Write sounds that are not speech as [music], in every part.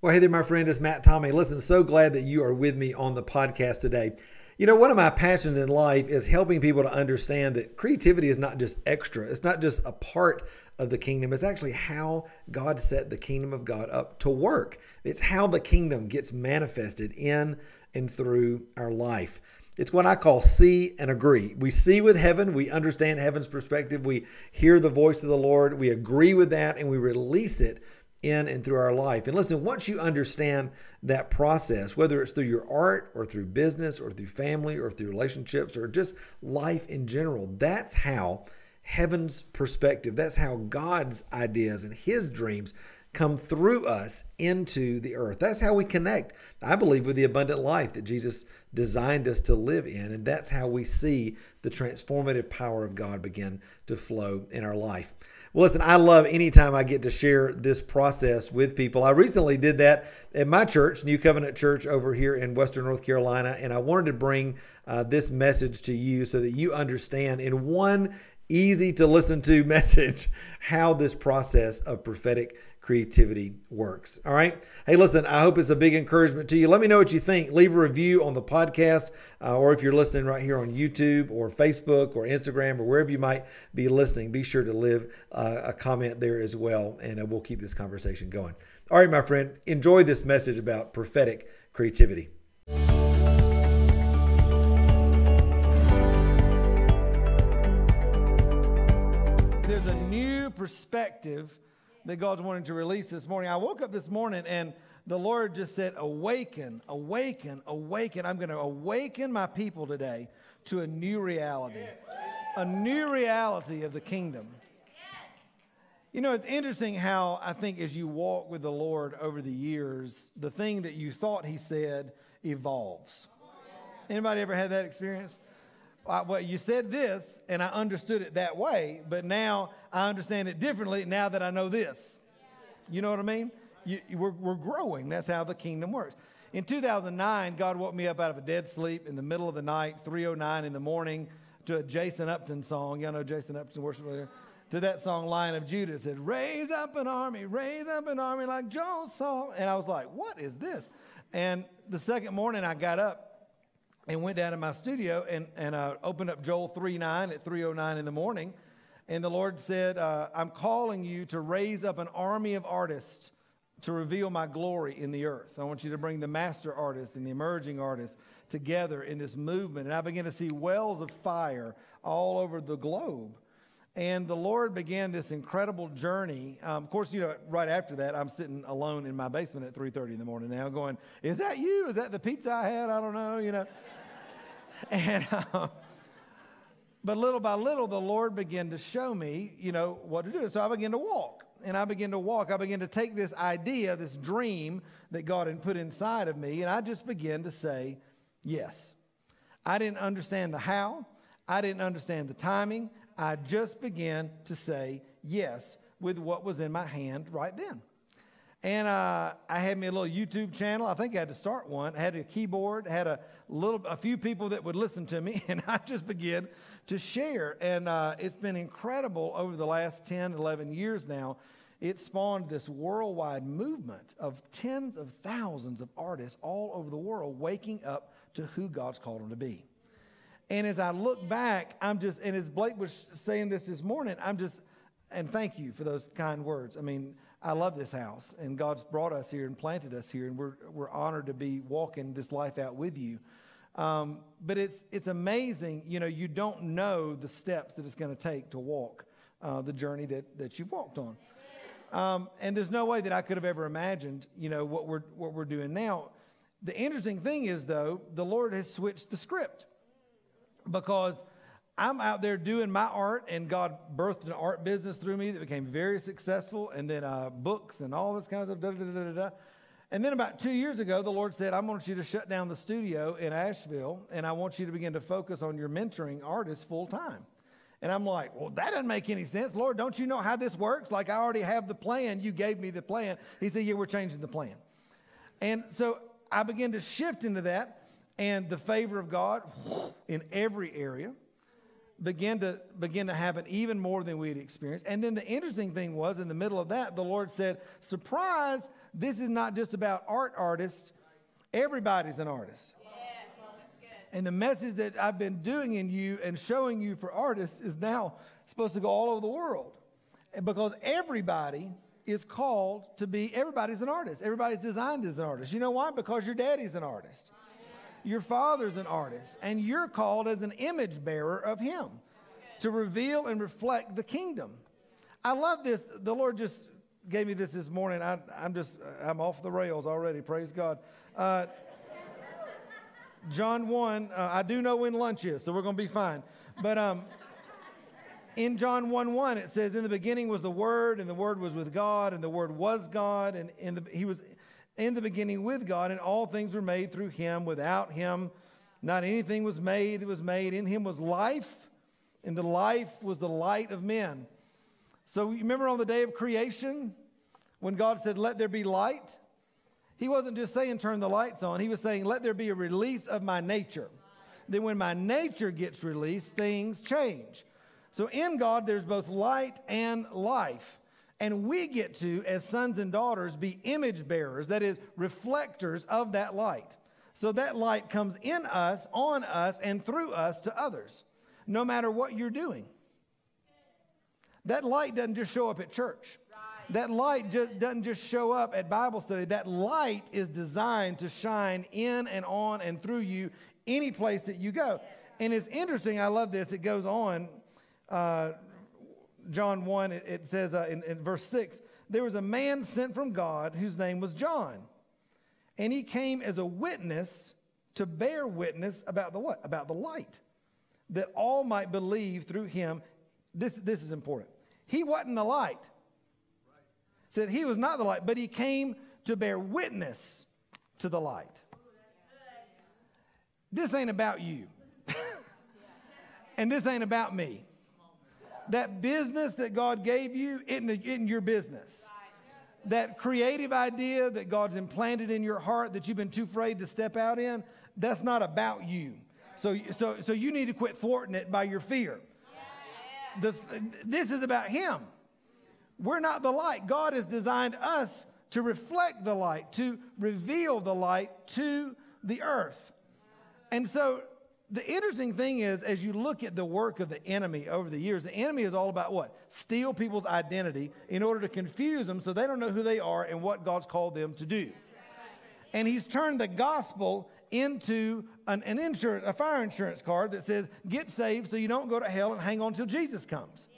Well, hey there, my friend. It's Matt Tommey. Listen, so glad that you are with me on the podcast today. You know, one of my passions in life is helping people to understand that creativity is not just extra, it's not just a part of the kingdom. It's actually how God set the kingdom of God up to work. It's how the kingdom gets manifested in and through our life. It's what I call see and agree. We see with heaven, we understand heaven's perspective, we hear the voice of the Lord, we agree with that, and we release it in and through our life. And listen, once you understand that process, whether it's through your art or through business or through family or through relationships or just life in general, that's how heaven's perspective, that's how God's ideas and his dreams come through us into the earth. That's how we connect, I believe, with the abundant life that Jesus designed us to live in. And that's how we see the transformative power of God begin to flow in our life. Well, listen, I love anytime I get to share this process with people. I recently did that at my church, New Covenant Church, over here in Western North Carolina, and I wanted to bring uh, this message to you so that you understand in one easy to listen to [laughs] message how this process of prophetic creativity works. All right. Hey, listen, I hope it's a big encouragement to you. Let me know what you think. Leave a review on the podcast, uh, or if you're listening right here on YouTube or Facebook or Instagram or wherever you might be listening, be sure to leave uh, a comment there as well, and uh, we'll keep this conversation going. All right, my friend, enjoy this message about prophetic creativity. There's a new perspective that God's wanting to release this morning. I woke up this morning and the Lord just said, Awaken, awaken, awaken. I'm going to awaken my people today to a new reality, a new reality of the kingdom. You know, it's interesting how I think as you walk with the Lord over the years, the thing that you thought He said evolves. Anybody ever had that experience? well, you said this, and I understood it that way, but now I understand it differently now that I know this. You know what I mean? You, we're, we're growing. That's how the kingdom works. In 2009, God woke me up out of a dead sleep in the middle of the night, 3:09 in the morning, to a Jason Upton song. Y'all know Jason Upton, worship leader. To that song, Lion of Judah, it said, "Raise up an army, raise up an army like Joel saw." And I was like, "What is this?" And the second morning, I got up and went down to my studio and, and uh, opened up Joel 3 9 at 3.09 in the morning. And the Lord said, uh, I'm calling you to raise up an army of artists to reveal my glory in the earth. I want you to bring the master artists and the emerging artists together in this movement. And I began to see wells of fire all over the globe. And the Lord began this incredible journey. Um, of course, you know, right after that, I'm sitting alone in my basement at 3:30 in the morning now, going, "Is that you? Is that the pizza I had? I don't know." You know. [laughs] And, uh, but little by little, the Lord began to show me, you know, what to do. So I began to walk. And I began to walk. I began to take this idea, this dream that God had put inside of me, and I just began to say, yes. I didn't understand the how, I didn't understand the timing. I just began to say yes with what was in my hand right then. And uh, I had me a little YouTube channel. I think I had to start one. I had a keyboard, had a little, a few people that would listen to me, [laughs] and I just began to share. And uh, it's been incredible over the last 10, 11 years now. It spawned this worldwide movement of tens of thousands of artists all over the world waking up to who God's called them to be. And as I look back, I'm just, and as Blake was saying this this morning, I'm just, and thank you for those kind words. I mean, I love this house, and God's brought us here and planted us here, and we're, we're honored to be walking this life out with you. Um, but it's, it's amazing, you know, you don't know the steps that it's going to take to walk uh, the journey that, that you've walked on. Um, and there's no way that I could have ever imagined, you know, what we're, what we're doing now. The interesting thing is, though, the Lord has switched the script because – I'm out there doing my art, and God birthed an art business through me that became very successful, and then uh, books and all this kind of stuff. Da, da, da, da, And then about two years ago, the Lord said, I want you to shut down the studio in Asheville, and I want you to begin to focus on your mentoring artists full time. And I'm like, well, that doesn't make any sense. Lord, don't you know how this works? Like, I already have the plan. You gave me the plan. He said, yeah, we're changing the plan. And so I began to shift into that, and the favor of God in every area began to begin to happen even more than we had experienced. And then the interesting thing was in the middle of that, the Lord said, Surprise, this is not just about art artists, everybody's an artist. and the message that I've been doing in you and showing you for artists is now supposed to go all over the world. Because everybody is called to be, everybody's an artist. Everybody's designed as an artist. You know why? Because your daddy's an artist. Your father's an artist, and you're called as an image bearer of him to reveal and reflect the kingdom. I love this. The Lord just gave me this this morning. I, am just, I'm off the rails already. Praise God. Uh, John 1, uh, I do know when lunch is, so we're going to be fine. But um, in John 1 1, it says, In the beginning was the Word, and the Word was with God, and the Word was God, and in the, he was in the beginning with God, and all things were made through him. Without him, not anything was made that was made. In him was life, and the life was the light of men. So you remember on the day of creation when God said, Let there be light? He wasn't just saying turn the lights on, he was saying, Let there be a release of my nature. Then when my nature gets released, things change. So in God, there's both light and life. And we get to, as sons and daughters, be image bearers, that is, reflectors of that light. So that light comes in us, on us, and through us to others, no matter what you're doing. That light doesn't just show up at church. That light just doesn't just show up at Bible study. That light is designed to shine in and on and through you any place that you go. And it's interesting. I love this. It goes on. Uh, John 1, it, it says uh, in, in verse 6 there was a man sent from God whose name was John. And he came as a witness to bear witness about the what? About the light, that all might believe through him. This, this is important. He wasn't the light. Said he was not the light, but he came to bear witness to the light. This ain't about you. [laughs] and this ain't about me that business that God gave you isn't your business. That creative idea that God's implanted in your heart that you've been too afraid to step out in, that's not about you. So, so, so you need to quit thwarting it by your fear. The, this is about Him. We're not the light. God has designed us to reflect the light, to reveal the light to the earth. And so the interesting thing is, as you look at the work of the enemy over the years, the enemy is all about what? Steal people's identity in order to confuse them so they don't know who they are and what God's called them to do. And he's turned the gospel into an, an insurance, a fire insurance card that says, get saved so you don't go to hell and hang on till Jesus comes.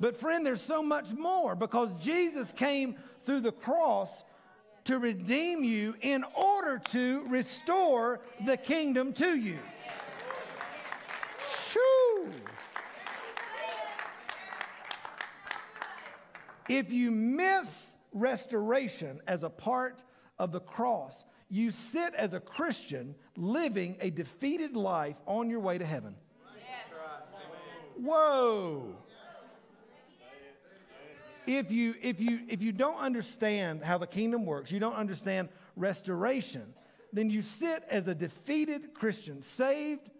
But friend, there's so much more because Jesus came through the cross to redeem you in order to restore the kingdom to you. If you miss restoration as a part of the cross, you sit as a Christian living a defeated life on your way to heaven. Whoa. If you, if, you, if you don't understand how the kingdom works, you don't understand restoration, then you sit as a defeated Christian, saved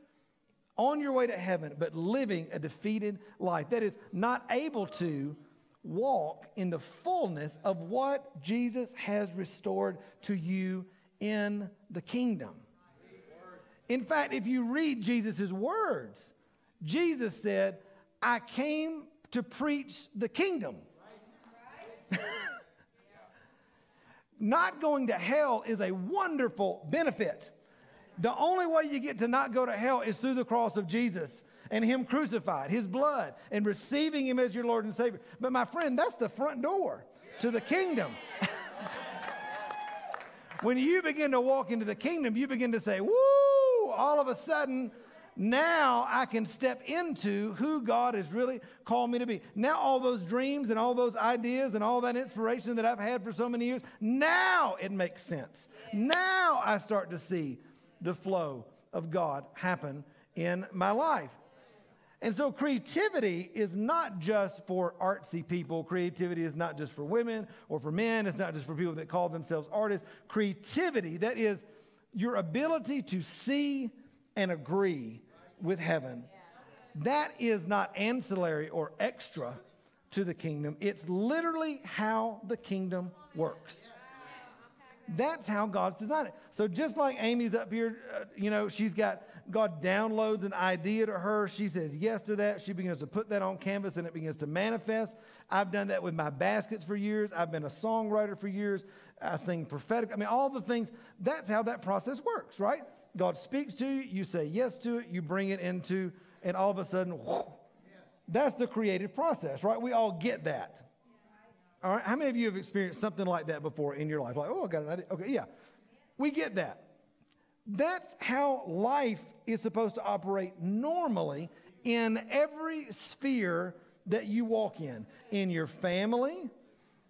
on your way to heaven, but living a defeated life. That is, not able to walk in the fullness of what Jesus has restored to you in the kingdom. In fact, if you read Jesus' words, Jesus said, I came to preach the kingdom. [laughs] not going to hell is a wonderful benefit. The only way you get to not go to hell is through the cross of Jesus and Him crucified, His blood, and receiving Him as your Lord and Savior. But my friend, that's the front door to the kingdom. [laughs] when you begin to walk into the kingdom, you begin to say, Woo! All of a sudden, now I can step into who God has really called me to be. Now, all those dreams and all those ideas and all that inspiration that I've had for so many years, now it makes sense. Now I start to see the flow of God happen in my life. And so creativity is not just for artsy people. Creativity is not just for women or for men. It's not just for people that call themselves artists. Creativity, that is your ability to see and agree with heaven. That is not ancillary or extra to the kingdom. It's literally how the kingdom works. That's how God's designed it. So just like Amy's up here, uh, you know, she's got God downloads an idea to her. She says yes to that. She begins to put that on canvas and it begins to manifest. I've done that with my baskets for years. I've been a songwriter for years. I sing prophetic. I mean, all the things. That's how that process works, right? God speaks to you, you say yes to it, you bring it into, and all of a sudden, that's the creative process, right? We all get that. All right. How many of you have experienced something like that before in your life? Like, oh, I got an idea. Okay, yeah. We get that. That's how life is supposed to operate normally in every sphere that you walk in in your family,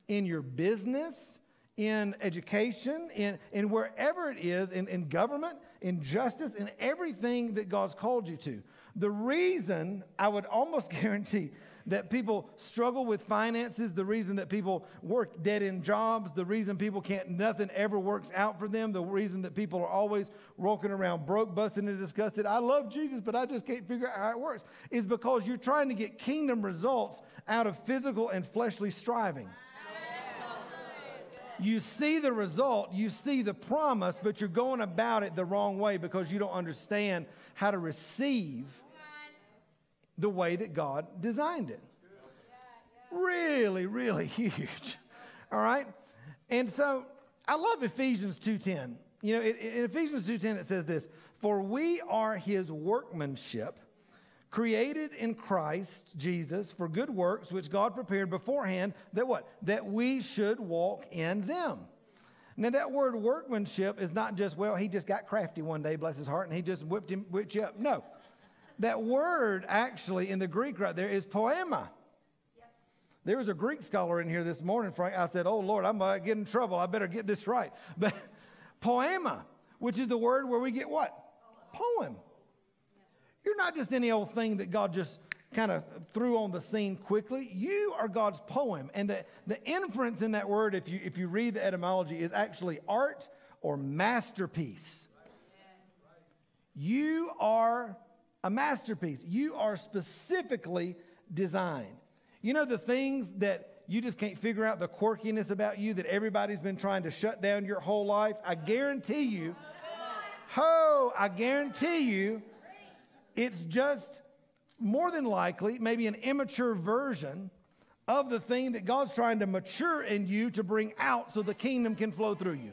in your business, in education, in, in wherever it is, in, in government, in justice, in everything that God's called you to. The reason I would almost [laughs] guarantee that people struggle with finances, the reason that people work dead end jobs, the reason people can't, nothing ever works out for them, the reason that people are always walking around broke, busted, and disgusted. I love Jesus, but I just can't figure out how it works, is because you're trying to get kingdom results out of physical and fleshly striving. You see the result, you see the promise, but you're going about it the wrong way because you don't understand how to receive the way that God designed it. Really, really [laughs] huge. All right? And so I love Ephesians 2:10. You know, in Ephesians 2:10 it says this, "For we are his workmanship, created in Christ Jesus for good works which God prepared beforehand that what? That we should walk in them." Now that word workmanship is not just well, he just got crafty one day, bless his heart, and he just whipped him whipped you up. No. That word actually in the Greek right there is poema. There was a Greek scholar in here this morning, Frank. I said, Oh Lord, I'm going to get in trouble. I better get this right. [laughs] But poema, which is the word where we get what? Poem. You're not just any old thing that God just kind of threw on the scene quickly. You are God's poem. And the, the inference in that word, if you, if you read the etymology, is actually art or masterpiece. You are a masterpiece. You are specifically designed. You know the things that you just can't figure out the quirkiness about you that everybody's been trying to shut down your whole life? I guarantee you, ho, I guarantee you, it's just more than likely maybe an immature version of the thing that God's trying to mature in you to bring out so the kingdom can flow through you.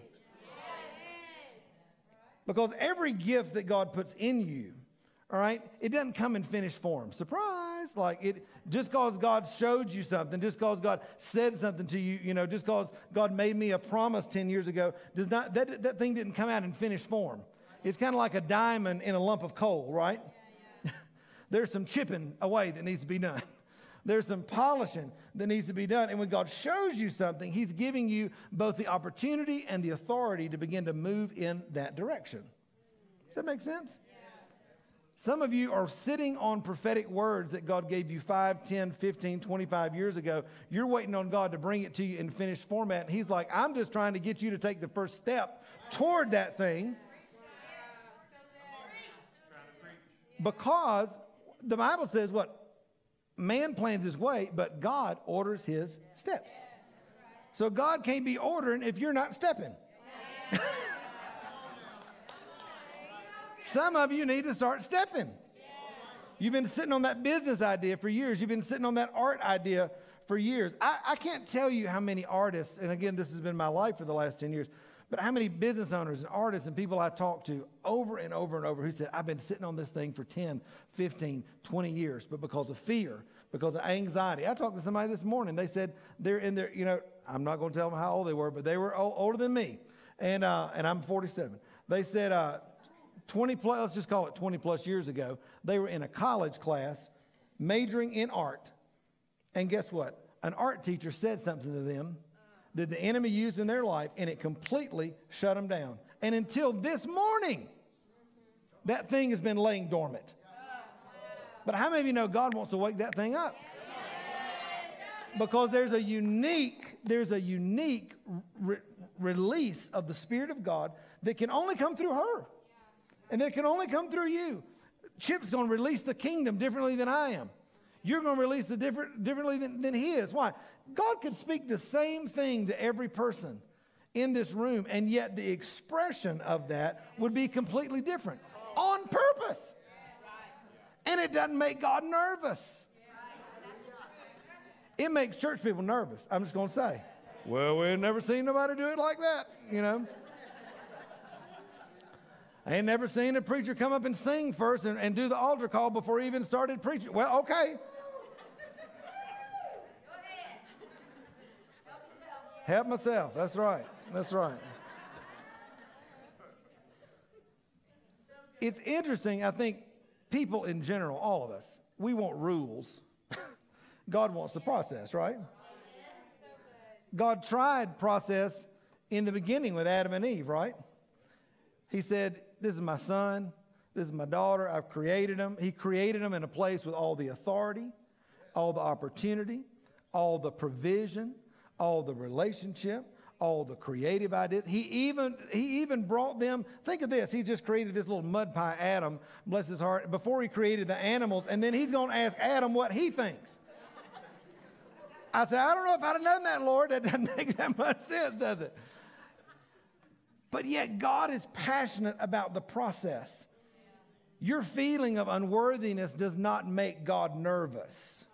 Because every gift that God puts in you, all right? It doesn't come in finished form. Surprise! Like it, just because God showed you something, just because God said something to you, you know, just because God made me a promise 10 years ago, does not, that, that thing didn't come out in finished form. It's kind of like a diamond in a lump of coal, right? Yeah, [laughs] yeah. There's some chipping away that needs to be done. There's some polishing that needs to be done. And when God shows you something, He's giving you both the opportunity and the authority to begin to move in that direction. Does that make sense? Some of you are sitting on prophetic words that God gave you 5, 10, 15, 25 years ago. You're waiting on God to bring it to you in finished format. He's like, I'm just trying to get you to take the first step toward that thing. Because the Bible says what? Man plans his way, but God orders his steps. So God can't be ordering if you're not stepping. [laughs] Some of you need to start stepping. You've been sitting on that business idea for years. You've been sitting on that art idea for years. I, I, can't tell you how many artists, and again, this has been my life for the last 10 years, but how many business owners and artists and people I talk to over and over and over who said, I've been sitting on this thing for 10, 15, 20 years, but because of fear, because of anxiety. I talked to somebody this morning. They said they're in there, you know, I'm not going to tell them how old they were, but they were old, older than me. And, uh, and I'm 47. They said, uh, 20 plus, let's just call it 20 plus years ago, they were in a college class majoring in art. And guess what? An art teacher said something to them that the enemy used in their life, and it completely shut them down. And until this morning, that thing has been laying dormant. But how many of you know God wants to wake that thing up? Because there's a unique, there's a unique re- release of the Spirit of God that can only come through her. And it can only come through you. Chip's going to release the kingdom differently than I am. You're going to release it different, differently than, than he is. Why? God could speak the same thing to every person in this room, and yet the expression of that would be completely different on purpose. And it doesn't make God nervous. It makes church people nervous. I'm just going to say. Well, we've never seen nobody do it like that, you know. I ain't never seen a preacher come up and sing first and, and do the altar call before he even started preaching. Well, okay. Help myself. That's right. That's right. It's interesting, I think people in general, all of us, we want rules. [laughs] God wants the process, right? God tried process in the beginning with Adam and Eve, right? He said, This is my son. This is my daughter. I've created them. He created them in a place with all the authority, all the opportunity, all the provision, all the relationship, all the creative ideas. He even, he even brought them, think of this, he just created this little mud pie Adam, bless his heart, before he created the animals, and then he's going to ask Adam what he thinks. I said, I don't know if I'd have done that, Lord. That doesn't make that much sense, does it? But yet, God is passionate about the process. Your feeling of unworthiness does not make God nervous.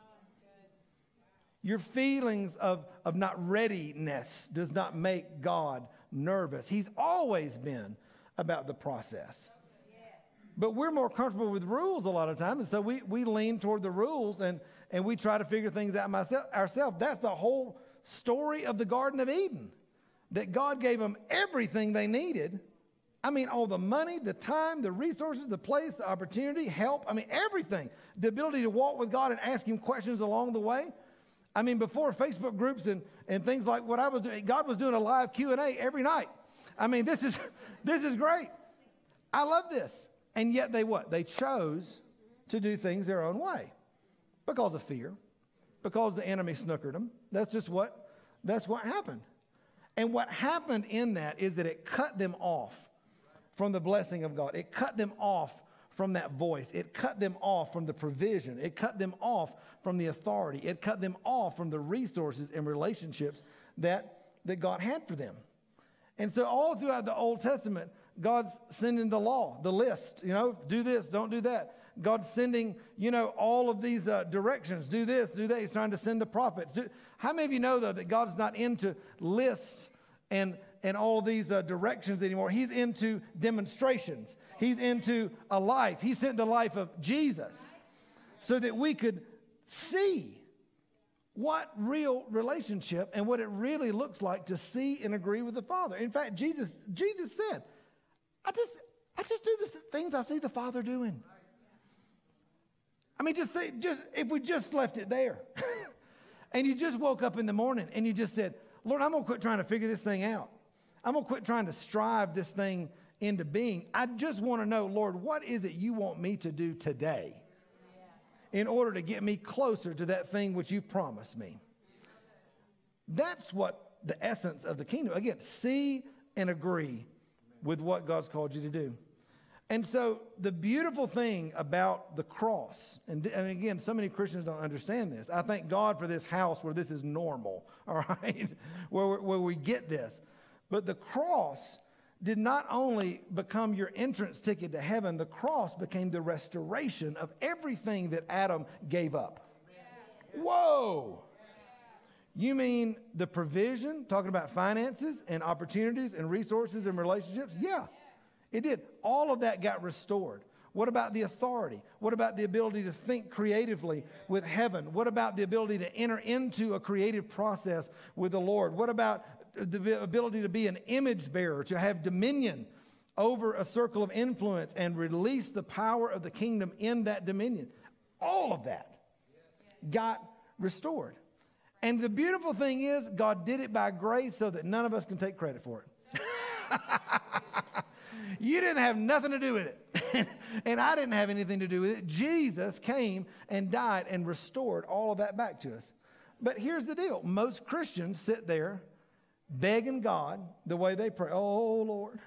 Your feelings of, of not readiness does not make God nervous. He's always been about the process. But we're more comfortable with rules a lot of times, and so we, we lean toward the rules and, and we try to figure things out myself, ourselves. That's the whole story of the Garden of Eden that God gave them everything they needed. I mean, all the money, the time, the resources, the place, the opportunity, help. I mean, everything. The ability to walk with God and ask Him questions along the way. I mean, before Facebook groups and, and things like what I was doing, God was doing a live Q&A every night. I mean, this is, [laughs] this is great. I love this. And yet they what? They chose to do things their own way because of fear, because the enemy snookered them. That's just what, that's what happened. And what happened in that is that it cut them off from the blessing of God. It cut them off from that voice. It cut them off from the provision. It cut them off from the authority. It cut them off from the resources and relationships that, that God had for them. And so, all throughout the Old Testament, God's sending the law, the list, you know, do this, don't do that. God's sending, you know, all of these uh, directions. Do this, do that. He's trying to send the prophets. Do, how many of you know, though, that God's not into lists and, and all these uh, directions anymore? He's into demonstrations. He's into a life. He sent the life of Jesus so that we could see what real relationship and what it really looks like to see and agree with the Father. In fact, Jesus, Jesus said, I just, I just do the things I see the Father doing. I mean, just, think, just if we just left it there, [laughs] and you just woke up in the morning and you just said, Lord, I'm to quit trying to figure this thing out. I'm to quit trying to strive this thing into being. I just want to know, Lord, what is it you want me to do today in order to get me closer to that thing which you've promised me? That's what the essence of the kingdom. Again, see and agree with what God's called you to do. And so, the beautiful thing about the cross, and, and, again, so many Christians don't understand this. I thank God for this house where this is normal, [laughs] all right, where, where we get this. But the cross did not only become your entrance ticket to heaven, the cross became the restoration of everything that Adam gave up. Whoa! You mean the provision, talking about finances and opportunities and resources and relationships? Yeah. It did. All of that got restored. What about the authority? What about the ability to think creatively with heaven? What about the ability to enter into a creative process with the Lord? What about the ability to be an image bearer, to have dominion over a circle of influence and release the power of the kingdom in that dominion? All of that got restored. And the beautiful thing is, God did it by grace so that none of us can take credit for it. [laughs] You didn't have nothing to do with it. [laughs] and I didn't have anything to do with it. Jesus came and died and restored all of that back to us. But here's the deal most Christians sit there begging God the way they pray, Oh, Lord.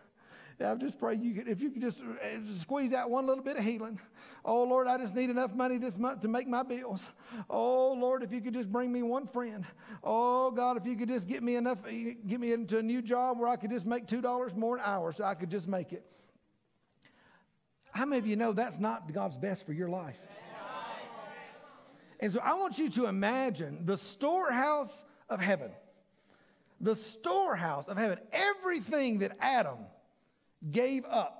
I just pray you could, if you could just, uh, squeeze out one little bit of healing. Oh, Lord, I just need enough money this month to make my bills. Oh, Lord, if you could just bring me one friend. Oh, God, if you could just get me enough, get me into a new job where I could just make $2 more an hour so I could just make it. How many of you know that's not God's best for your life? And so I want you to imagine the storehouse of heaven. The storehouse of heaven. Everything that Adam gave up,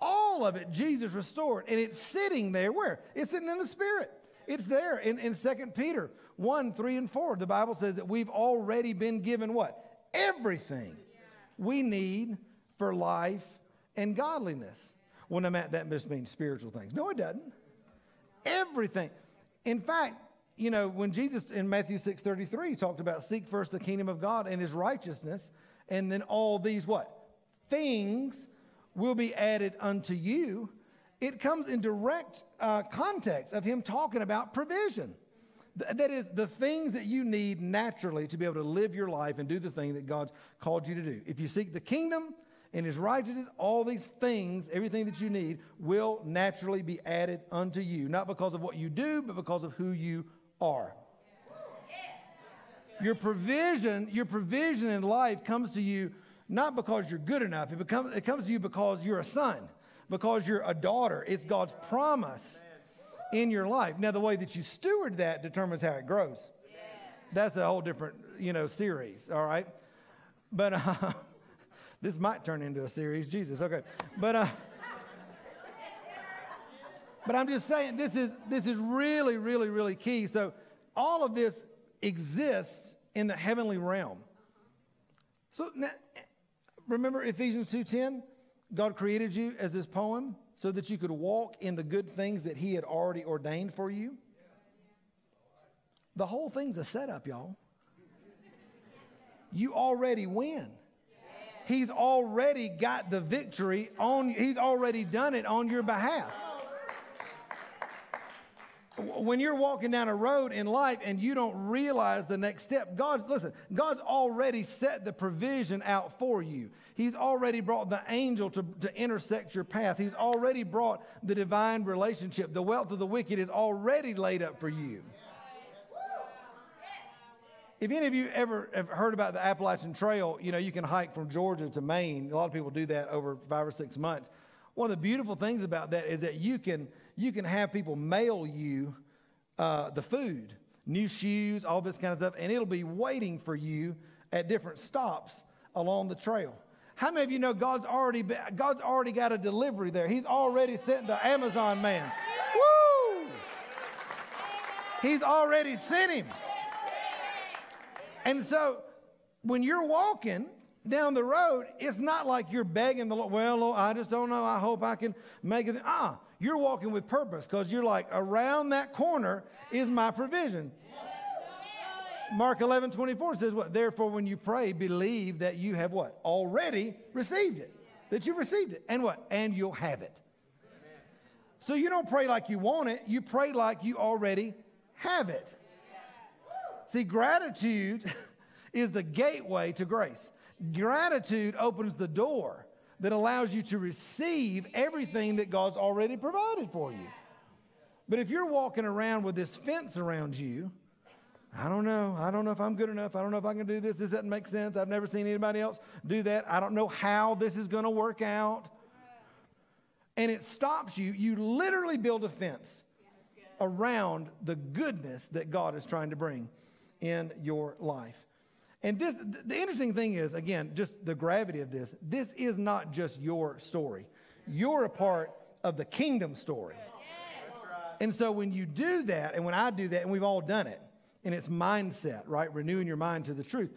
all of it Jesus restored. And it's sitting there where? It's sitting in the Spirit. It's there in, in 2 Peter 1, 3, and 4. The Bible says that we've already been given what? Everything we need for life and godliness. Well, no, Matt, that just means spiritual things. No, it doesn't. Everything. In fact, you know, when Jesus in Matthew 6 33 talked about seek first the kingdom of God and his righteousness, and then all these what? Things will be added unto you. It comes in direct uh, context of him talking about provision. Th- that is, the things that you need naturally to be able to live your life and do the thing that God's called you to do. If you seek the kingdom, and his righteousness, all these things, everything that you need, will naturally be added unto you. Not because of what you do, but because of who you are. Your provision, your provision in life comes to you not because you're good enough. It, becomes, it comes to you because you're a son, because you're a daughter. It's God's promise in your life. Now, the way that you steward that determines how it grows. That's a whole different, you know, series, all right? But uh, [laughs] this might turn into a series. Jesus, okay. But uh, but I'm just saying this is this is really, really, really key. So all of this exists in the heavenly realm. So now, remember Ephesians 2:10? God created you as this poem so that you could walk in the good things that He had already ordained for you. The whole thing's a setup, y'all. You already win. He's already got the victory on, he's already done it on your behalf. When you're walking down a road in life and you don't realize the next step, God's, listen, God's already set the provision out for you. He's already brought the angel to, to intersect your path. He's already brought the divine relationship. The wealth of the wicked is already laid up for you. If any of you ever have heard about the Appalachian Trail, you know, you can hike from Georgia to Maine. A lot of people do that over five or six months. One of the beautiful things about that is that you can, you can have people mail you uh, the food, new shoes, all this kind of stuff, and it'll be waiting for you at different stops along the trail. How many of you know God's already, God's already got a delivery there? He's already sent the Amazon man. Woo! He's already sent him. And so when you're walking down the road, it's not like you're begging the Lord, well, Lord, I just don't know. I hope I can make it. Ah, you're walking with purpose because you're like, around that corner is my provision. Mark 11, 24 says what? Therefore, when you pray, believe that you have what? Already received it. That you received it. And what? And you'll have it. So you don't pray like you want it, you pray like you already have it. See, gratitude [laughs] is the gateway to grace. Gratitude opens the door that allows you to receive everything that God's already provided for you. But if you're walking around with this fence around you, I don't know. I don't know if I'm good enough. I don't know if I can do this. This doesn't make sense. I've never seen anybody else do that. I don't know how this is going to work out. And it stops you. You literally build a fence around the goodness that God is trying to bring in your life. And this, the interesting thing is, again, just the gravity of this, this is not just your story. You're a part of the kingdom story. And so when you do that, and when I do that, and we've all done it, and it's mindset, right? Renewing your mind to the truth.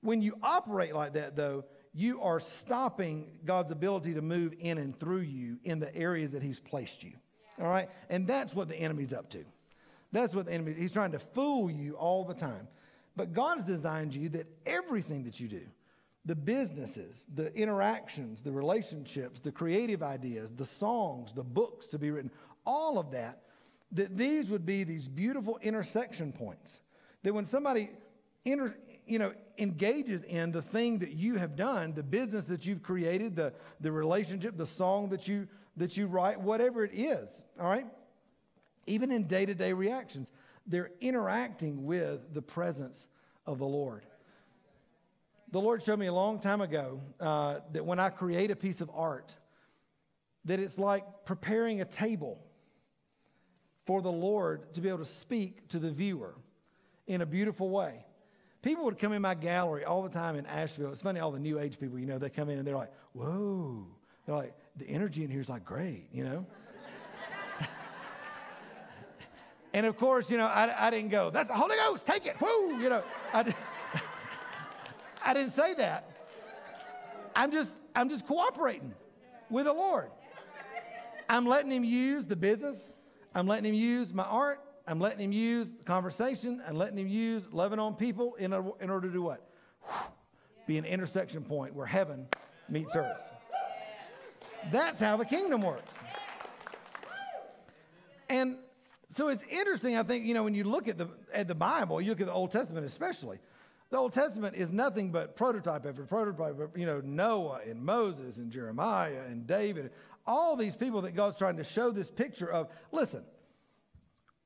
When you operate like that, though, you are stopping God's ability to move in and through you in the areas that He's placed you. All right? And that's what the enemy's up to. That's what the enemy, he's trying to fool you all the time. But God has designed you that everything that you do, the businesses, the interactions, the relationships, the creative ideas, the songs, the books to be written, all of that, that these would be these beautiful intersection points. That when somebody inter, you know, engages in the thing that you have done, the business that you've created, the, the relationship, the song that you, that you write, whatever it is, all right? Even in day to day reactions, they're interacting with the presence of the Lord. The Lord showed me a long time ago uh, that when I create a piece of art, that it's like preparing a table for the Lord to be able to speak to the viewer in a beautiful way. People would come in my gallery all the time in Asheville. It's funny, all the new age people, you know, they come in and they're like, whoa. They're like, the energy in here is like great, you know? And of course, you know, I, I didn't go, that's the Holy Ghost, take it, whoo, you know. I, [laughs] I didn't say that. I'm just, I'm just cooperating with the Lord. I'm letting him use the business. I'm letting him use my art. I'm letting him use conversation. I'm letting him use loving on people in, a, in order to do what? Be an intersection point where heaven meets earth. That's how the kingdom works. And so it's interesting, I think, you know, when you look at the, at the Bible, you look at the Old Testament especially. The Old Testament is nothing but prototype after prototype. You know, Noah and Moses and Jeremiah and David, all these people that God's trying to show this picture of. Listen,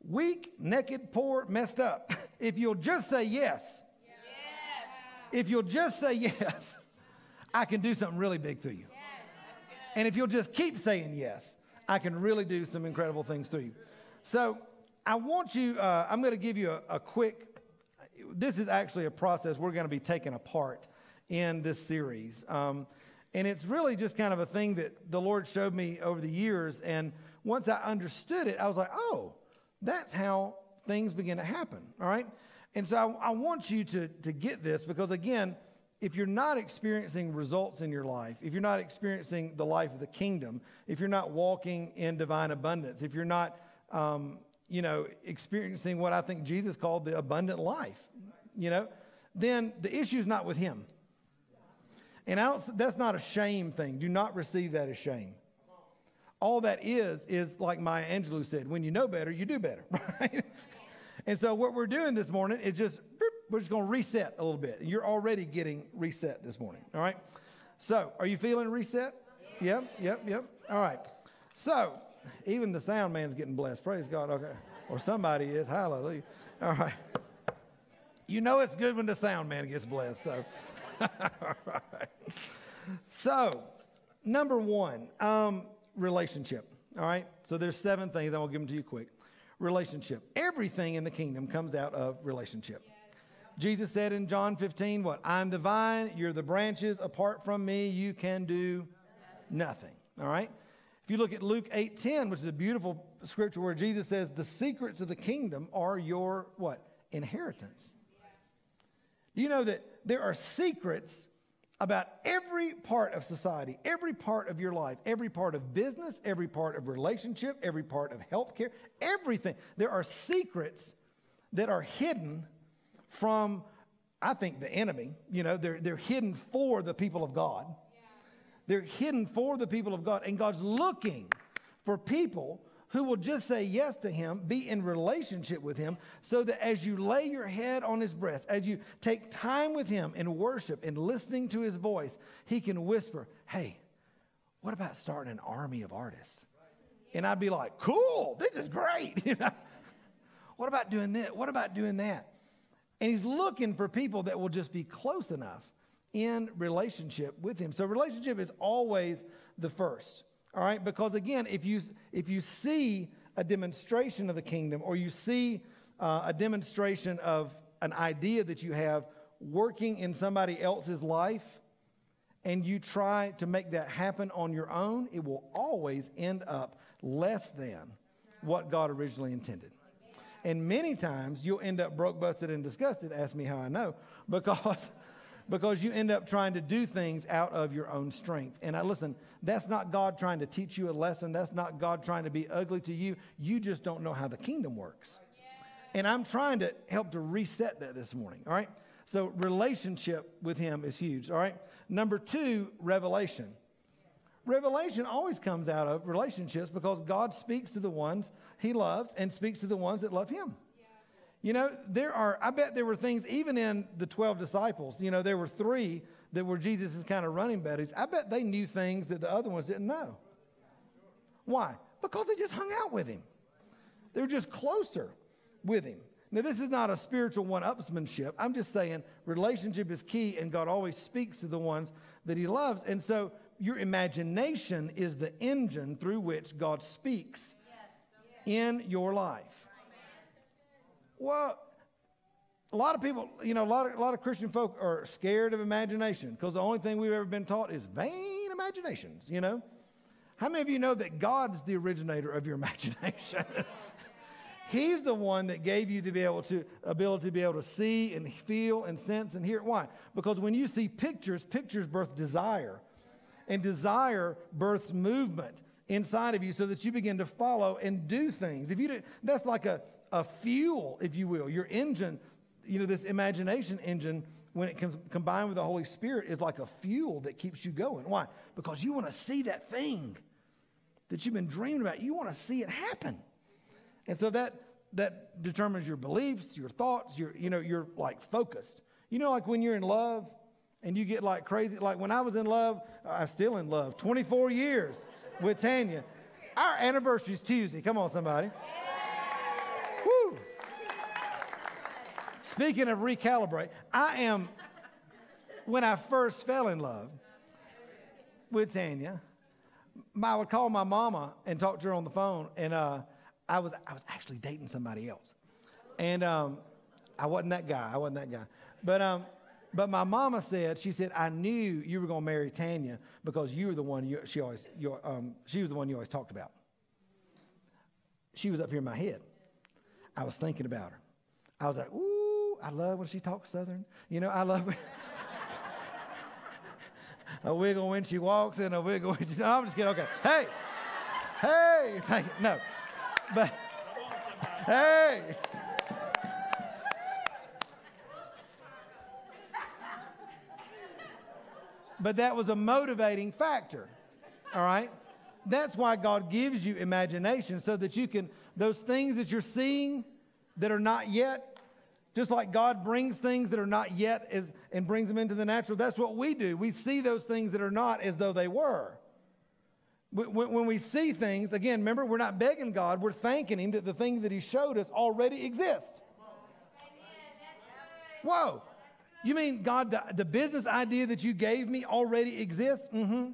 weak, naked, poor, messed up. [laughs] If you'll just say yes, yes. if you'll just say [laughs] yes, I can do something really big through you. Yes, and if you'll just keep saying yes, I can really do some incredible things through you. So I want you, uh, I'm going to give you a, a quick, this is actually a process we're going to be taking apart in this series. Um, and it's really just kind of a thing that the Lord showed me over the years. And once I understood it, I was like, oh, that's how things begin to happen, all right? And so I, I, want you to, to get this because, again, if you're not experiencing results in your life, if you're not experiencing the life of the kingdom, if you're not walking in divine abundance, if you're not, um, you know, experiencing what I think Jesus called the abundant life, you know, then the issue is not with him. And I don't, that's not a shame thing. Do not receive that as shame all that is, is like Maya Angelou said, when you know better, you do better, [laughs] right? and so what we're doing this morning is just, we're just going to reset a little bit. You're already getting reset this morning, all right? So, are you feeling reset? Yep, yep, yep. All right. So, even the sound man's getting blessed. Praise God. Okay. Or somebody is. Hallelujah. All right. You know it's good when the sound man gets blessed. So, [laughs] all right. So, number one, um, relationship. All right? So there's seven things. I will give them to you quick. Relationship. Everything in the kingdom comes out of relationship. Jesus said in John 15, what? I'm the vine, you're the branches. Apart from me, you can do nothing. All right? If you look at Luke 8:10, which is a beautiful scripture where Jesus says, the secrets of the kingdom are your what? Inheritance. Do you know that there are secrets about every part of society, every part of your life, every part of business, every part of relationship, every part of healthcare, everything. There are secrets that are hidden from, I think, the enemy. You know, they're, they're hidden for the people of God. They're hidden for the people of God. And God's looking for people who will just say yes to him, be in relationship with him, so that as you lay your head on his breast, as you take time with him in worship and listening to his voice, he can whisper, Hey, what about starting an army of artists? And I'd be like, Cool, this is great. [laughs] You know? What about doing this? What about doing that? And he's looking for people that will just be close enough in relationship with him. So relationship is always the first. All right, because again, if you if you see a demonstration of the kingdom or you see uh, a demonstration of an idea that you have working in somebody else's life and you try to make that happen on your own, it will always end up less than what God originally intended. And many times you'll end up broke, busted, and disgusted. Ask me how I know. [laughs] Because because you end up trying to do things out of your own strength. And I listen, that's not God trying to teach you a lesson. That's not God trying to be ugly to you. You just don't know how the kingdom works. And I'm trying to help to reset that this morning. All right. So relationship with Him is huge. All right. Number two, revelation. Revelation always comes out of relationships because God speaks to the ones He loves and speaks to the ones that love Him. You know, there are, I bet there were things, even in the 12 disciples, you know, there were three that were Jesus' kind of running buddies. I bet they knew things that the other ones didn't know. Why? Because they just hung out with him. They were just closer with him. Now, this is not a spiritual one upsmanship. I'm just saying relationship is key, and God always speaks to the ones that He loves. And so, your imagination is the engine through which God speaks in your life. Well, a lot of people, you know, a lot of, a lot of Christian folk are scared of imagination because the only thing we've ever been taught is vain imaginations, you know? How many of you know that God's the originator of your [laughs] imagination? He's the one that gave you the be able to, ability to be able to see and feel and sense and hear. Why? Because when you see pictures, pictures birth desire. And desire births movement inside of you so that you begin to follow and do things. If you that's like a, a fuel, if you will. Your engine, you know, this imagination engine, when it can combine with the Holy Spirit, is like a fuel that keeps you going. Why? Because you want to see that thing that you've been dreaming about. You want to see it happen. And so that that determines your beliefs, your thoughts, your, you know, you're like focused. You know, like when you're in love and you get like crazy, like when I was in love, I'm still in love, 24 years with Tanya. Our anniversary is Tuesday. Come on, somebody. Woo. Speaking of recalibrate, I am, when I first fell in love with Tanya, I would call my mama and talk to her on the phone, and uh, I was I was actually dating somebody else, and um, I wasn't that guy. I wasn't that guy. But um, but my mama said she said I knew you were going to marry Tanya because you were the one you, she always you, um, she was the one you always talked about. She was up here in my head. I was thinking about her. I was like, ooh, I love when she talks Southern. You know, I love. [laughs] a wiggle when she walks and a wiggle when she. No, I'm just kidding. Okay. Hey, hey, thank you. No, but hey. But that was a motivating factor. All right? That's why God gives you imagination so that you can, those things that you're seeing that are not yet, just like God brings things that are not yet as, and brings them into the natural, that's what we do. We see those things that are not as though they were. When we see things, again, remember, we're not begging God, we're thanking Him that the thing that He showed us already exists. Whoa. You mean, God, the, the business idea that you gave me already exists? Mm hmm.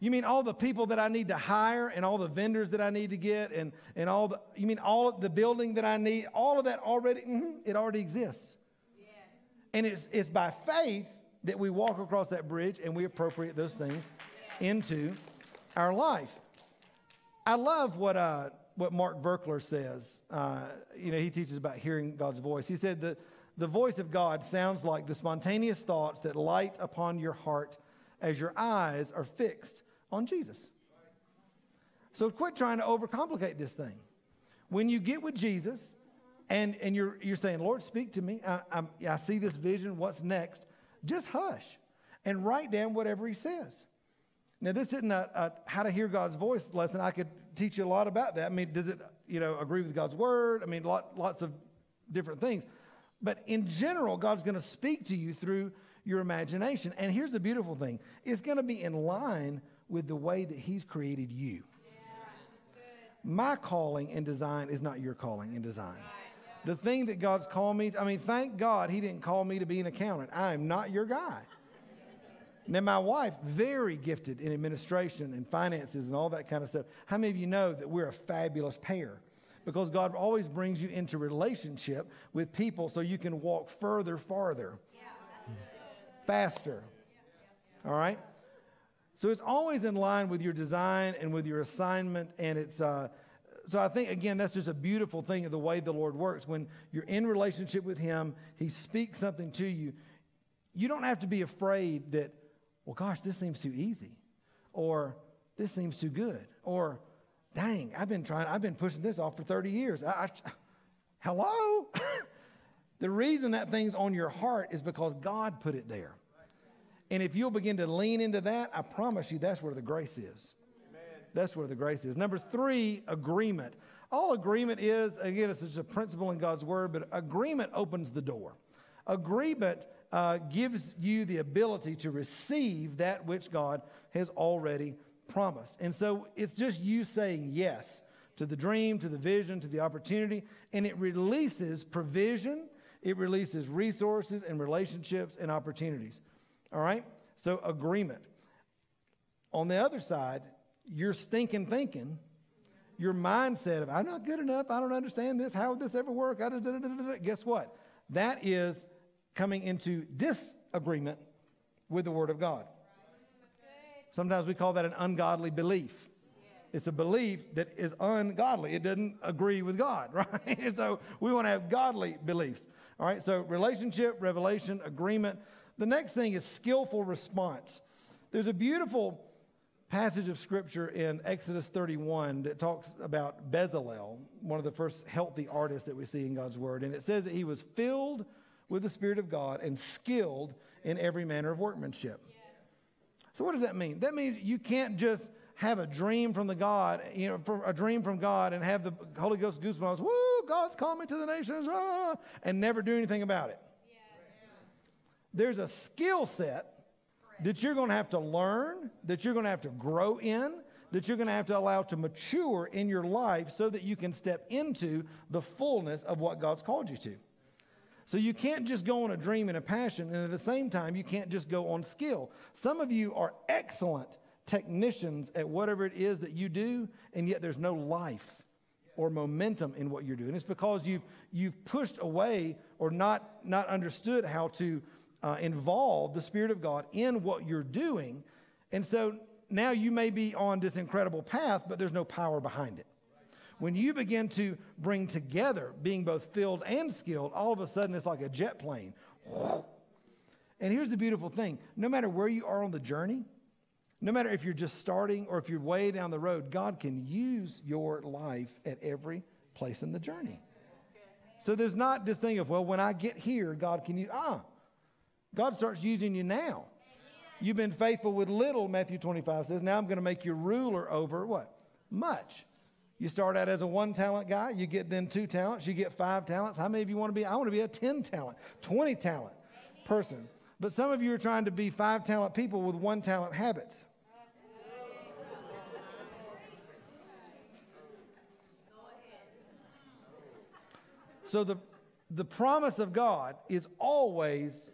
You mean all the people that I need to hire and all the vendors that I need to get and, and all the, you mean all the building that I need? All of that already, mm-hmm, it already exists. And it's, it's by faith that we walk across that bridge and we appropriate those things into our life. I love what, uh, what Mark Virkler says. Uh, you know, he teaches about hearing God's voice. He said that the voice of God sounds like the spontaneous thoughts that light upon your heart as your eyes are fixed on Jesus. So quit trying to overcomplicate this thing. When you get with Jesus and, and you're, you're saying, Lord, speak to me, I, I, I see this vision, what's next? Just hush and write down whatever he says. Now, this isn't a, a, how to hear God's voice lesson. I could teach you a lot about that. I mean, does it, you know, agree with God's word? I mean, lot, lots of different things. But in general, God's going to speak to you through your imagination. And here's the beautiful thing it's going to be in line with the way that He's created you. My calling and design is not your calling and design. The thing that God's called me, I mean, thank God He didn't call me to be an accountant. I am not your guy. Now, my wife, very gifted in administration and finances and all that kind of stuff. How many of you know that we're a fabulous pair? Because God always brings you into relationship with people so you can walk further, farther, yeah, faster. All right? So it's always in line with your design and with your assignment. And it's, uh, so I think, again, that's just a beautiful thing of the way the Lord works. When you're in relationship with Him, He speaks something to you. You don't have to be afraid that well, gosh, this seems too easy. Or this seems too good. Or, dang, I've been trying, I've been pushing this off for 30 years. I, I, hello? [laughs] the reason that thing's on your heart is because God put it there. And if you'll begin to lean into that, I promise you that's where the grace is. Amen. That's where the grace is. Number three, agreement. All agreement is, again, it's just a principle in God's word, but agreement opens the door. Agreement uh, gives you the ability to receive that which God has already promised. And so it's just you saying yes to the dream, to the vision, to the opportunity, and it releases provision, it releases resources and relationships and opportunities. All right? So, agreement. On the other side, you're stinking thinking, your mindset of, I'm not good enough, I don't understand this, how would this ever work? Guess what? That is coming into disagreement with the Word of God. Sometimes we call that an ungodly belief. It's a belief that is ungodly. It doesn't agree with God, [laughs] right? so we want to have godly beliefs. All right, so relationship, revelation, agreement. The next thing is skillful response. There's a beautiful passage of scripture in Exodus 31 that talks about Bezalel, one of the first healthy artists that we see in God's word. And it says that he was filled with the Spirit of God and skilled in every manner of workmanship. So, what does that mean? That means you can't just have a dream from the God, you know, from a dream from God and have the Holy Ghost goosebumps, woo, God's calling me to the nations, ah, and never do anything about it. There's a skill set that you're going to have to learn, that you're going to have to grow in, that you're going to have to allow to mature in your life so that you can step into the fullness of what God's called you to. So you can't just go on a dream and a passion, and at the same time, you can't just go on skill. Some of you are excellent technicians at whatever it is that you do, and yet there's no life or momentum in what you're doing. It's because you've, you've pushed away or not, not understood how to uh, involve the Spirit of God in what you're doing. And so now you may be on this incredible path, but there's no power behind it. When you begin to bring together being both filled and skilled, all of a sudden it's like a jet plane. And here's the beautiful thing no matter where you are on the journey, no matter if you're just starting or if you're way down the road, God can use your life at every place in the journey. So there's not this thing of, well, when I get here, God can use, ah, God starts using you now. You've been faithful with little, Matthew 25 says. Now I'm going to make you ruler over what? Much. You start out as a one talent guy, you get then two talents, you get five talents. How many of you want to be? I want to be a 10 talent, 20 talent person. But some of you are trying to be five talent people with one talent habits. So the, the promise of God is always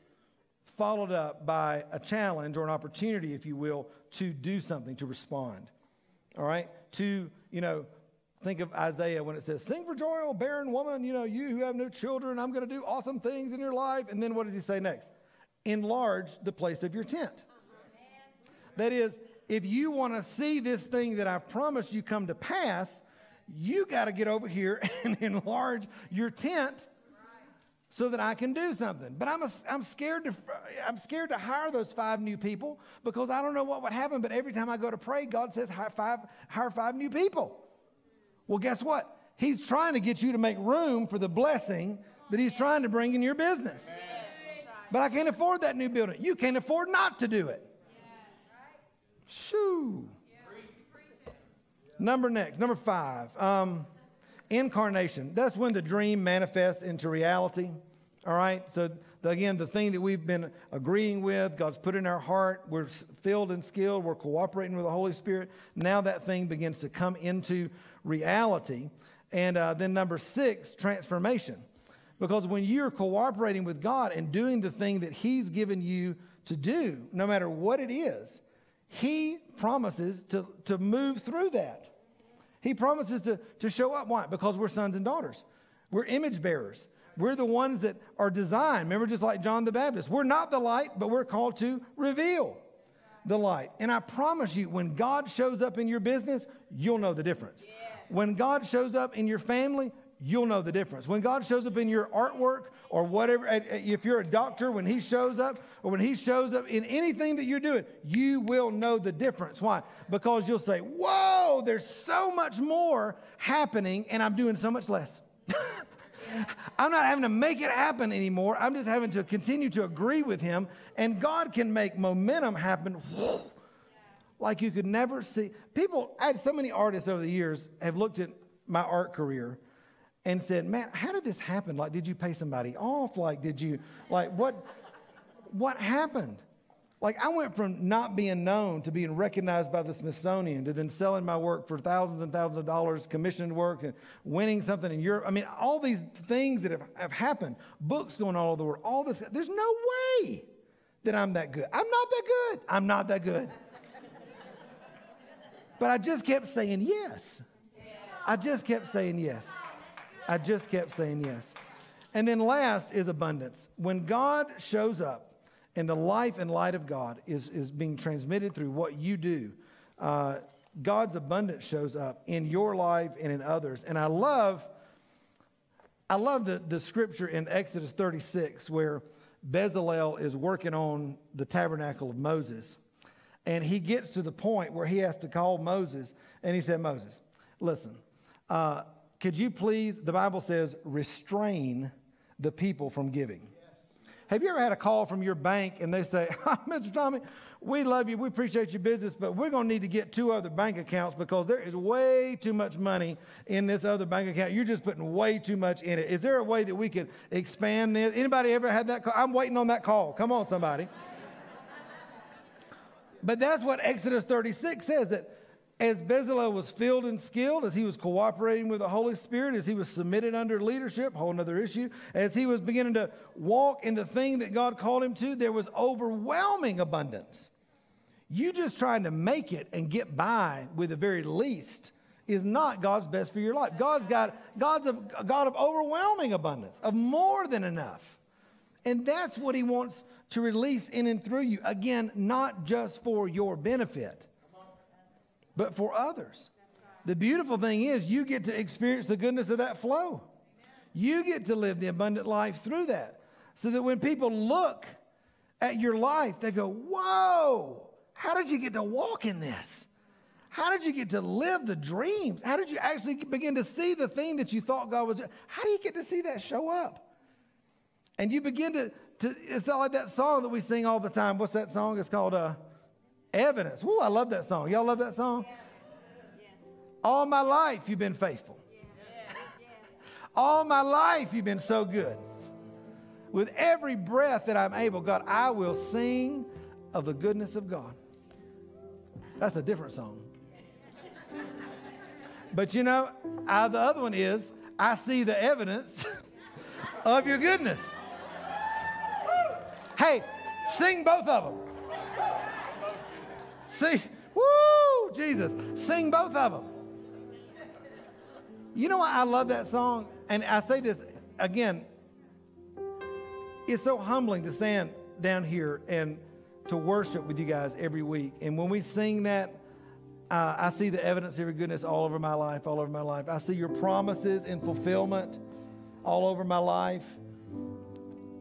followed up by a challenge or an opportunity, if you will, to do something, to respond. All right? To, you know, Think of Isaiah when it says, Sing for joy, O barren woman, you know, you who have no children, I'm going to do awesome things in your life. And then what does he say next? Enlarge the place of your tent. That is, if you want to see this thing that I promised you come to pass, you got to get over here [laughs] and enlarge your tent so that I can do something. But I'm, a, I'm, scared to, I'm scared to hire those five new people because I don't know what would happen. But every time I go to pray, God says, hire five, hire five new people. Well, guess what? He's trying to get you to make room for the blessing that he's trying to bring in your business. But I can't afford that new building. You can't afford not to do it. Shoo. Number next, number five, um, incarnation. That's when the dream manifests into reality. All right. So again, the thing that we've been agreeing with, God's put in our heart. We're filled and skilled. We're cooperating with the Holy Spirit. Now that thing begins to come into reality. And uh, then number six, transformation. Because when you're cooperating with God and doing the thing that He's given you to do, no matter what it is, He promises to, to move through that. He promises to, to show up. Why? Because we're sons and daughters. We're image bearers. We're the ones that are designed. Remember, just like John the Baptist, we're not the light, but we're called to reveal the light. And I promise you, when God shows up in your business, you'll know the difference. When God shows up in your family, you'll know the difference. When God shows up in your artwork or whatever, if you're a doctor, when He shows up or when He shows up in anything that you're doing, you will know the difference. Why? Because you'll say, Whoa, there's so much more happening, and I'm doing so much less. [laughs] I'm not having to make it happen anymore. I'm just having to continue to agree with Him, and God can make momentum happen. Whoa, like you could never see. People, I had so many artists over the years have looked at my art career and said, Man, how did this happen? Like, did you pay somebody off? Like, did you, like, what, what happened? Like, I went from not being known to being recognized by the Smithsonian to then selling my work for thousands and thousands of dollars, commissioned work, and winning something in Europe. I mean, all these things that have, have happened, books going all over the world, all this. There's no way that I'm that good. I'm not that good. I'm not that good. [laughs] but I just kept saying yes. I just kept saying yes. I just kept saying yes. And then last is abundance. When God shows up and the life and light of God is, is being transmitted through what you do, uh, God's abundance shows up in your life and in others. And I love, I love the, the scripture in Exodus 36 where Bezalel is working on the tabernacle of Moses. And he gets to the point where he has to call Moses, and he said, Moses, listen, uh, could you please, the Bible says, restrain the people from giving. Have you ever had a call from your bank and they say, [laughs] Mr. Tommey, we love you, we appreciate your business, but we're going to need to get two other bank accounts because there is way too much money in this other bank account. You're just putting way too much in it. Is there a way that we could expand this? Anybody ever had that call? I'm waiting on that call. Come on, somebody. [laughs] but that's what Exodus 36 says that as Bezalel was filled and skilled, as he was cooperating with the Holy Spirit, as he was submitted under leadership, whole another issue, as he was beginning to walk in the thing that God called him to, there was overwhelming abundance. You just trying to make it and get by with the very least is not God's best for your life. God's got God's a God of overwhelming abundance, of more than enough. And that's what he wants to release in and through you. Again, not just for your benefit but for others. The beautiful thing is, you get to experience the goodness of that flow. You get to live the abundant life through that. So that when people look at your life, they go, Whoa, how did you get to walk in this? How did you get to live the dreams? How did you actually begin to see the thing that you thought God was? How do you get to see that show up? And you begin to, to it's not like that song that we sing all the time. What's that song? It's called uh, Evidence. Woo, I love that song. Y'all love that song? All my life, you've been faithful. All my life, you've been so good. With every breath that I'm able, God, I will sing of the goodness of God. That's a different song. But you know, I, the other one is, I see the evidence [laughs] of your goodness. Hey, sing both of them. See, woo, Jesus. Sing both of them. You know why I love that song? And I say this again, it's so humbling to stand down here and to worship with you guys every week. And when we sing that, uh, I see the evidence of your goodness all over my life, all over my life. I see your promises in fulfillment all over my life.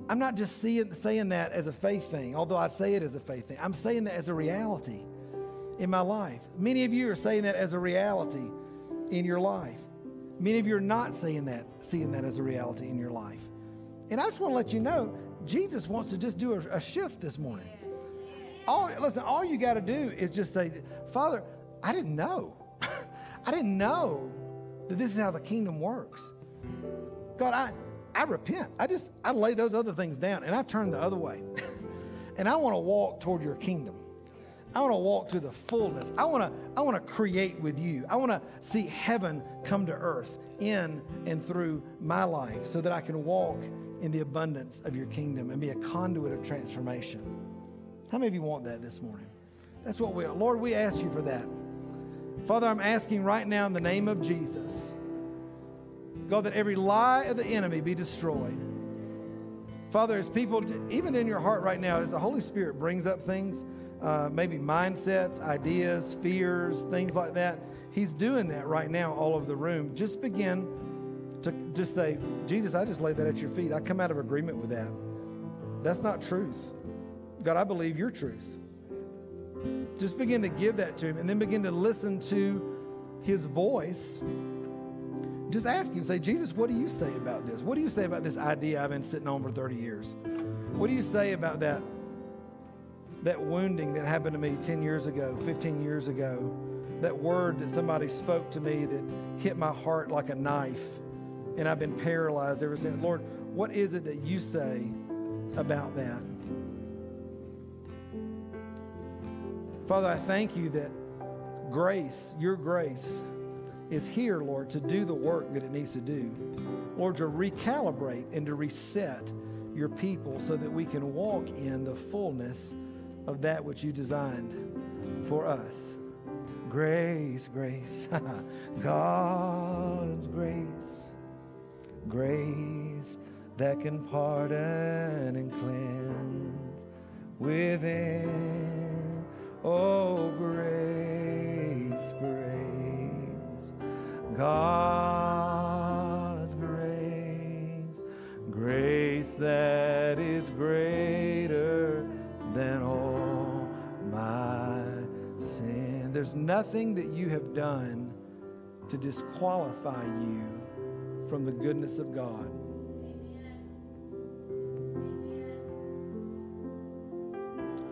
I'm not just seeing, saying that as a faith thing, although I say it as a faith thing. I'm saying that as a reality in my life. Many of you are saying that as a reality in your life. Many of you are not saying that, seeing that as a reality in your life. And I just want to let you know, Jesus wants to just do a, a shift this morning. All, listen, all you got to do is just say, Father, I didn't know. [laughs] I didn't know that this is how the kingdom works. God, I, I repent. I just, I lay those other things down and I turn the other way. [laughs] and I want to walk toward your kingdom. I want to walk to the fullness. I want to I want to create with you. I want to see heaven come to earth in and through my life so that I can walk in the abundance of your kingdom and be a conduit of transformation. How many of you want that this morning? That's what we are. Lord, we ask you for that. Father, I'm asking right now in the name of Jesus, God, that every lie of the enemy be destroyed. Father, as people, even in your heart right now, as the Holy Spirit brings up things, uh, maybe mindsets, ideas, fears, things like that. He's doing that right now all over the room. Just begin to just say, Jesus, I just lay that at your feet. I come out of agreement with that. That's not truth. God, I believe your truth. Just begin to give that to him and then begin to listen to his voice. Just ask him, say, Jesus, what do you say about this? What do you say about this idea I've been sitting on for 30 years? What do you say about that that wounding that happened to me 10 years ago, 15 years ago, that word that somebody spoke to me that hit my heart like a knife, and I've been paralyzed ever since. Lord, what is it that you say about that? Father, I thank you that grace, your grace, is here, Lord, to do the work that it needs to do. Lord, to recalibrate and to reset your people so that we can walk in the fullness of that which you designed for us. Grace, grace, [laughs] God's grace, grace that can pardon and cleanse within. Oh, grace, grace, God's grace, grace that is greater than all my sin. There's nothing that you have done to disqualify you from the goodness of God.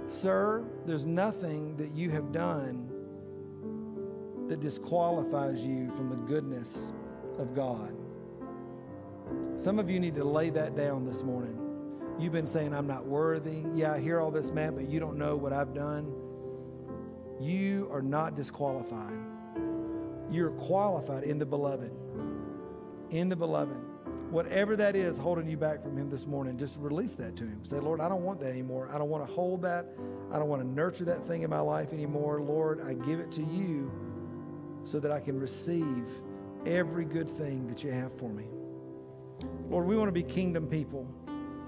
Sir, there's nothing that you have done that disqualifies you from the goodness of God. Some of you need to lay that down this morning. You've been saying, I'm not worthy. Yeah, I hear all this, Matt, but you don't know what I've done. You are not disqualified. You're qualified in the beloved. In the beloved whatever that is holding you back from Him this morning, just release that to Him. Say, Lord, I don't want that anymore. I don't want to hold that. I don't want to nurture that thing in my life anymore. Lord, I give it to you so that I can receive every good thing that you have for me. Lord, we want to be kingdom people.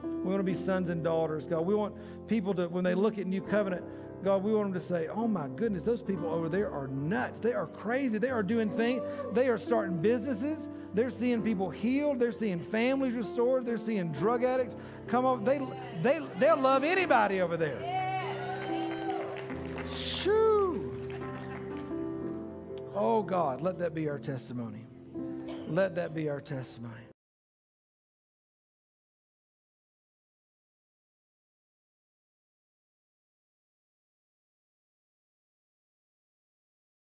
We want to be sons and daughters, God. We want people to, when they look at New Covenant, God, we want them to say, oh my goodness, those people over there are nuts. They are crazy. They are doing things. They are starting businesses. They're seeing people healed. They're seeing families restored. They're seeing drug addicts come up. They, they, they'll love anybody over there. Shoo. Oh God, let that be our testimony. Let that be our testimony.